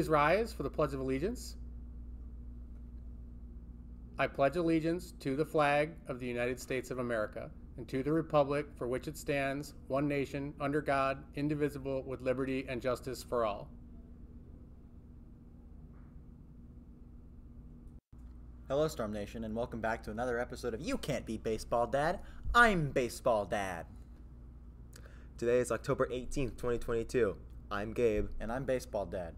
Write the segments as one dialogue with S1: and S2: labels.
S1: please rise for the Pledge of Allegiance? I pledge allegiance to the flag of the United States of America and to the republic for which it stands, one nation, under God, indivisible, with liberty and justice for all.
S2: Hello, Storm Nation, and welcome back to another episode of You Can't Beat Baseball Dad. I'm Baseball Dad.
S3: Today is October 18th, 2022. I'm Gabe.
S2: And I'm Baseball Dad.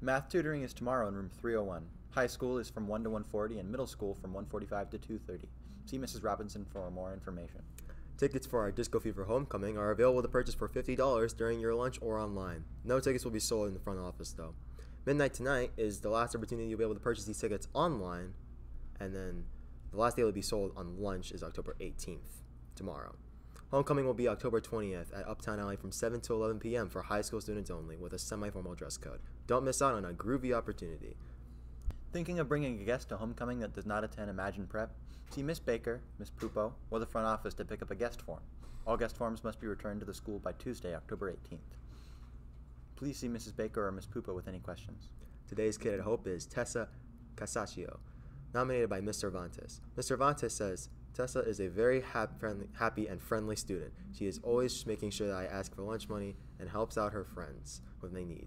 S2: Math tutoring is tomorrow in room 301. High school is from 1 to 140 and middle school from 145 to 230. See Mrs. Robinson for more information.
S3: Tickets for our Disco Fever Homecoming are available to purchase for $50 during your lunch or online. No tickets will be sold in the front office though. Midnight tonight is the last opportunity you'll be able to purchase these tickets online, and then the last day they'll be sold on lunch is October 18th, tomorrow. Homecoming will be October 20th at Uptown Alley from 7 to 11 p.m. for high school students only with a semi formal dress code. Don't miss out on a groovy opportunity.
S2: Thinking of bringing a guest to homecoming that does not attend Imagine Prep? See Miss Baker, Miss Pupo, or the front office to pick up a guest form. All guest forms must be returned to the school by Tuesday, October 18th. Please see Mrs. Baker or Miss Pupo with any questions.
S3: Today's Kid at Hope is Tessa Casaccio, nominated by Mr. Vantes. Mr. Vantes says, Tessa is a very hap- friendly, happy and friendly student. She is always making sure that I ask for lunch money and helps out her friends when they need.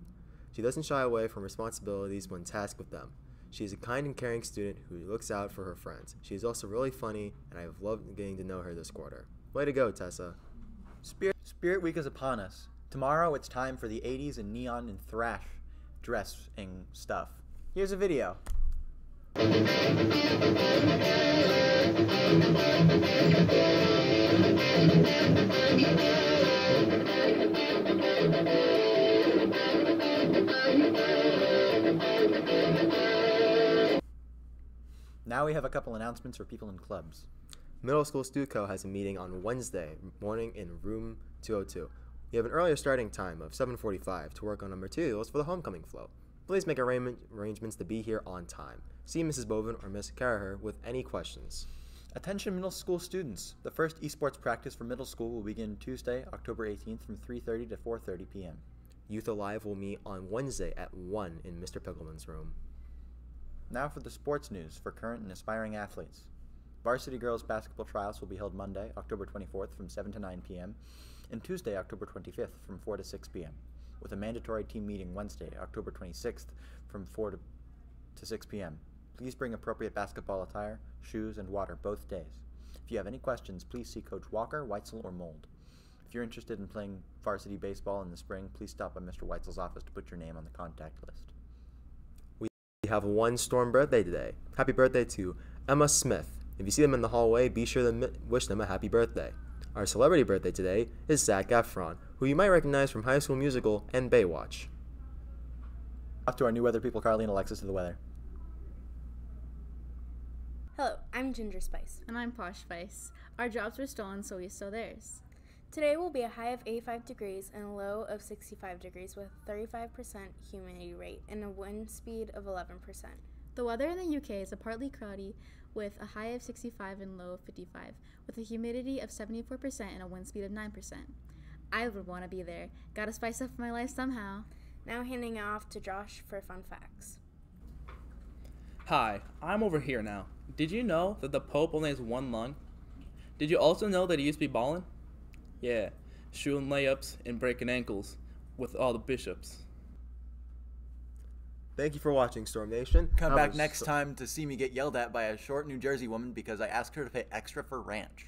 S3: She doesn't shy away from responsibilities when tasked with them. She is a kind and caring student who looks out for her friends. She is also really funny, and I have loved getting to know her this quarter. Way to go, Tessa.
S2: Spirit, Spirit Week is upon us. Tomorrow it's time for the 80s and neon and thrash dressing stuff. Here's a video. Now we have a couple announcements for people in clubs.
S3: Middle School Stuco has a meeting on Wednesday morning in room 202. You have an earlier starting time of 7:45 to work on the materials for the homecoming flow. Please make arrangement, arrangements to be here on time. See Mrs. Bovin or Miss Caraher with any questions.
S2: Attention middle school students. The first esports practice for middle school will begin Tuesday, October 18th from 3:30 to 4:30 p.m.
S3: Youth Alive will meet on Wednesday at 1 in Mr. Pickleman's room.
S2: Now for the sports news for current and aspiring athletes. Varsity girls basketball trials will be held Monday, October 24th from 7 to 9 p.m. and Tuesday, October 25th from 4 to 6 p.m. with a mandatory team meeting Wednesday, October 26th from 4 to, to 6 p.m. Please bring appropriate basketball attire, shoes, and water both days. If you have any questions, please see Coach Walker, Weitzel, or Mold. If you're interested in playing varsity baseball in the spring, please stop by Mr. Weitzel's office to put your name on the contact list.
S3: We have one storm birthday today. Happy birthday to Emma Smith. If you see them in the hallway, be sure to wish them a happy birthday. Our celebrity birthday today is Zac Efron, who you might recognize from High School Musical and Baywatch.
S2: Off to our new weather people, Carly and Alexis, to the weather.
S4: Hello, I'm Ginger Spice.
S5: And I'm Posh Spice. Our jobs were stolen, so we stole theirs.
S4: Today will be a high of 85 degrees and a low of 65 degrees with 35% humidity rate and a wind speed of 11%.
S5: The weather in the UK is a partly cloudy with a high of 65 and low of 55, with a humidity of 74% and a wind speed of 9%. I would want to be there. Gotta spice up my life somehow.
S4: Now handing it off to Josh for fun facts.
S6: Hi, I'm over here now. Did you know that the Pope only has one lung? Did you also know that he used to be ballin'? Yeah, shooting layups and breaking ankles with all the bishops.
S3: Thank you for watching, Storm Nation.
S2: Come
S3: Have
S2: back next
S3: s-
S2: time to see me get yelled at by a short New Jersey woman because I asked her to pay extra for ranch.